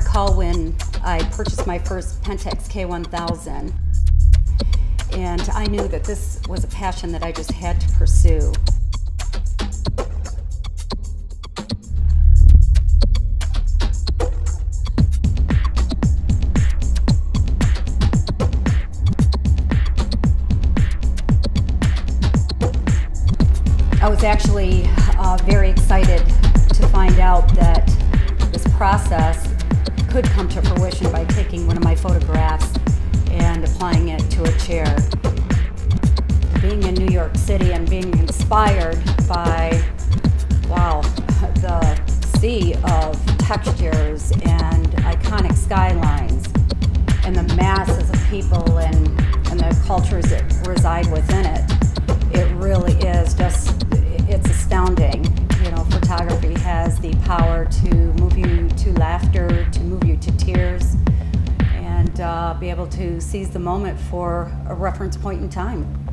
recall when I purchased my first Pentax K1000, and I knew that this was a passion that I just had to pursue. I was actually uh, very excited to find out that this process could come to fruition by taking one of my photographs and applying it to a chair. Being in New York City and being inspired by, wow, the sea of textures and iconic skylines and the masses of people and, and the cultures that reside within it, it really is just it's astounding. You know, photography has the power to move you to laughter, uh, be able to seize the moment for a reference point in time.